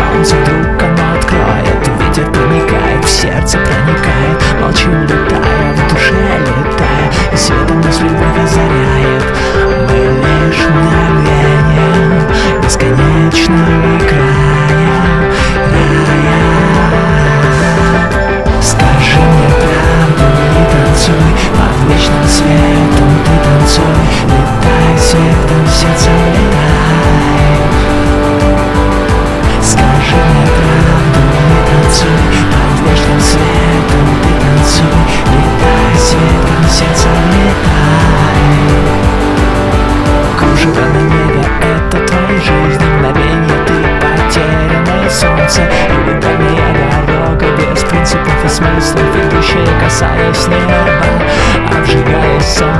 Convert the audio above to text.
sounds of the солнце или дальняя дорога без принципов и смыслов Идущая касаясь неба, обжигаясь солнце